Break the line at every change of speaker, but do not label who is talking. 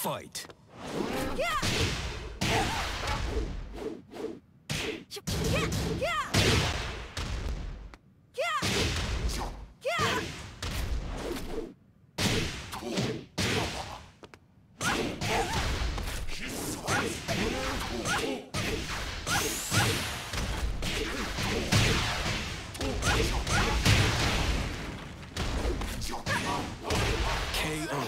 Fight!
KO